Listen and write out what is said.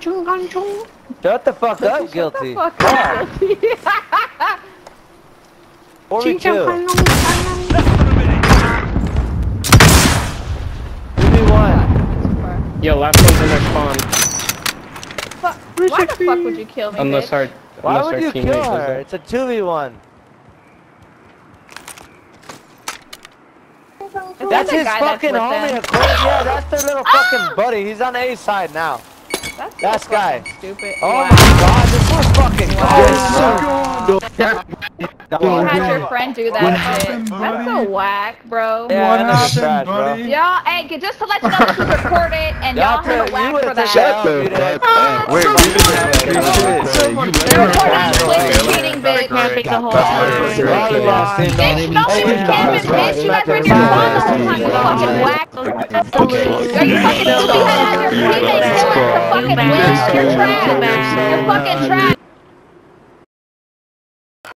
chung, gun chung. Shut the fuck up, guilty. Fuck up, guilty. Four Ching chang two. kang long kang Two v one. Yo, last one's in their spawn. Fuck. Why the fuck would you kill me, Unless bitch? our, Why unless would our you teammate kill her? it. It's a two v one. That's his fucking that's homie. Of course. Yeah, that's their little ah! fucking buddy. He's on A side now. That's so guy. Stupid. Oh wow. my god, this was fucking Wow. cold. You had your friend do that shit. happened, That's buddy? so whack, bro. Yeah, what I know it's happened, buddy? Y'all, hey, just to let you know this was recorded, and Y'all y'all had took- a you whack would've for took that. that. Shut the Shut fuck up. Wait, we did that. Shit. They're recording on Twitch and cheating, bitch. Camping the whole That's time. right. Probably lost him. Bitch, no Hey, one you camping, guys, bitch. You guys were in your Bye. spawn the whole time, you fucking stupid? You had your teammates killing the fucking win. You're trash. You're fucking trash.